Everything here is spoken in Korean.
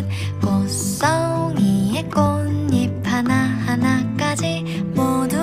듯 보송이의 꽃잎 하나하나까지 모두